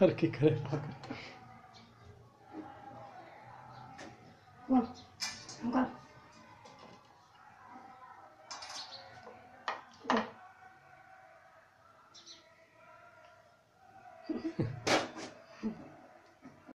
हर की करे पाकर Yeah.